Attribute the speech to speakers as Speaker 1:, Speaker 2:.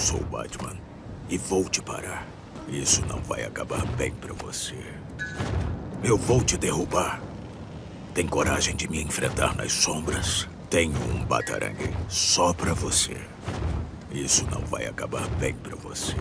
Speaker 1: sou o Batman. E vou te parar. Isso não vai acabar bem pra você. Eu vou te derrubar. Tem coragem de me enfrentar nas sombras? Tenho um batarangue só pra você. Isso não vai acabar bem pra você.